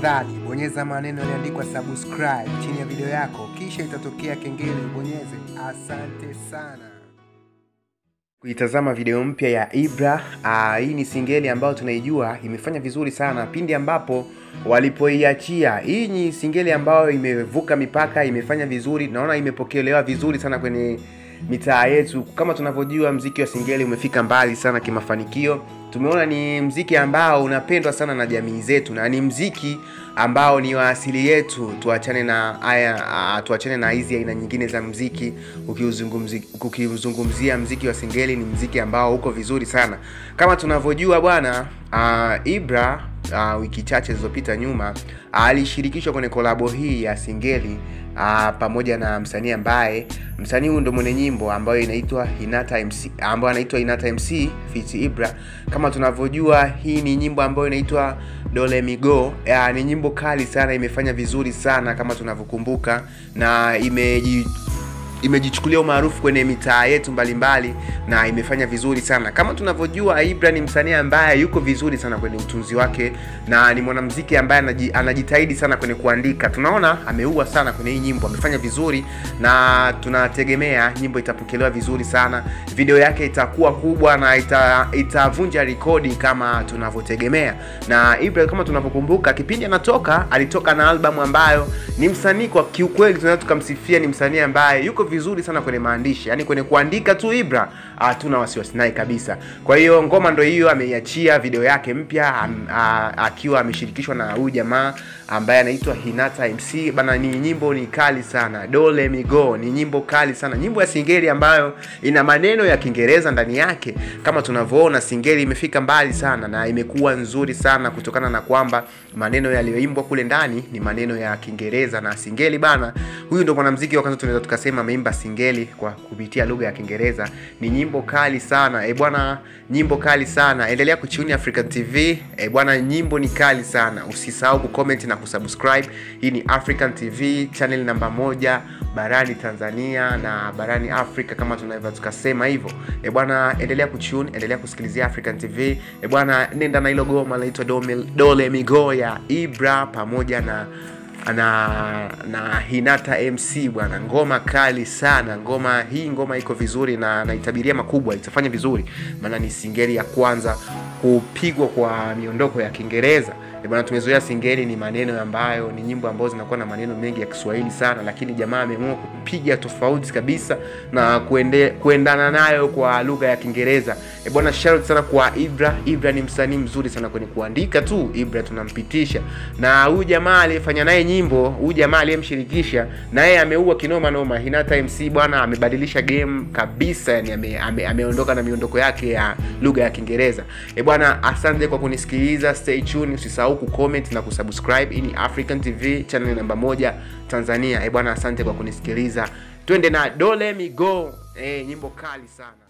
tafadhali bonyeza maneno yaliandikwa subscribe chini ya video yako, kisha itatokea kengele, bonyeze. Asante sana kuitazama video mpya ya Ibra. Aa, hii ni singeli ambayo tunaijua imefanya vizuri sana pindi ambapo walipoiachia. Hii ni singeli ambayo imevuka mipaka, imefanya vizuri, naona imepokelewa vizuri sana kwenye mitaa yetu. Kama tunavyojua, mziki wa singeli umefika mbali sana kimafanikio. Tumeona ni mziki ambao unapendwa sana na jamii zetu na ni mziki ambao ni wa asili yetu. Tuachane na haya, uh, tuachane na hizi aina nyingine za mziki. Ukiuzungumzia mziki wa singeli, ni mziki ambao uko vizuri sana. Kama tunavyojua bwana, uh, Ibra uh, wiki chache zilizopita nyuma alishirikishwa kwenye kolabo hii ya singeli uh, pamoja na msanii ambaye msanii huyu ndo mwenye nyimbo ambayo inaitwa Hinata MC ambayo anaitwa Hinata MC Fit Ibra. Kama tunavyojua hii ni nyimbo ambayo inaitwa Dole Migo. Uh, ni nyimbo kali sana, imefanya vizuri sana kama tunavyokumbuka na imeji imejichukulia umaarufu kwenye mitaa yetu mbalimbali mbali, na imefanya vizuri sana. Kama tunavyojua, Ibra ni msanii ambaye yuko vizuri sana kwenye utunzi wake na ni mwanamuziki ambaye anaji, anajitahidi sana kwenye kuandika. Tunaona ameua sana kwenye hii nyimbo, amefanya vizuri na tunategemea nyimbo itapokelewa vizuri sana. Video yake itakuwa kubwa na ita, itavunja rekodi kama tunavyotegemea. Na Ibra kama tunavyokumbuka, kipindi anatoka alitoka na albamu ambayo ni msanii kwa kiukweli tunaweza tukamsifia, ni msanii ambaye yuko vizuri sana kwenye maandishi, yani kwenye kuandika tu Ibra hatuna wasiwasi naye kabisa. Kwa hiyo ngoma ndo hiyo, ameiachia video yake mpya akiwa ameshirikishwa na huyu jamaa ambaye anaitwa Hinata MC bana. Ni nyimbo ni kali sana, Dole Migo ni nyimbo kali sana, nyimbo ya singeli ambayo ina maneno ya Kiingereza ndani yake. Kama tunavyoona, singeli imefika mbali sana na imekuwa nzuri sana kutokana na kwamba maneno yaliyoimbwa kule ndani ni maneno ya Kiingereza na singeli bana. Huyu ndo mwanamuziki wa kwanza tunaweza tukasema ameimba singeli kwa kupitia lugha ya Kiingereza. Ni nyimbo kali sana e bwana, nyimbo kali sana. Endelea kuchuni African TV e bwana, nyimbo ni kali sana. Usisahau kucomment na kusubscribe. Hii ni African TV channel namba moja barani Tanzania na barani Afrika kama tunaweza tukasema hivyo. E bwana, endelea kuchuni, endelea kusikilizia African TV. E bwana, nenda na hilo goma linaitwa Dole migoya Ibra pamoja na na na Hinata MC bwana, ngoma kali sana. Ngoma hii ngoma iko vizuri na naitabiria makubwa, itafanya vizuri, maana ni singeli ya kwanza kupigwa kwa miondoko ya Kiingereza. bana tumezoea singeli ni maneno ambayo ni nyimbo ambazo zinakuwa na maneno mengi ya Kiswahili sana, lakini jamaa ameamua kupiga tofauti kabisa na kuende, kuendana nayo kwa lugha ya Kiingereza. E bwana, shout sana kwa Ibra. Ibra ni msanii mzuri sana kwenye kuandika tu. Ibra tunampitisha, na huyu jamaa aliyefanya naye nyimbo, huyu jamaa aliyemshirikisha naye ameua kinoma noma. Hinata MC bwana, amebadilisha game kabisa, yani ame, ame, ameondoka na miondoko yake ya lugha ya Kiingereza. E bwana, asante kwa kunisikiliza, stay tuned, usisahau kucomment na kusubscribe. Hii ni African TV channel namba moja Tanzania. E bwana, asante kwa kunisikiliza, twende na Dole Migo, e, nyimbo kali sana.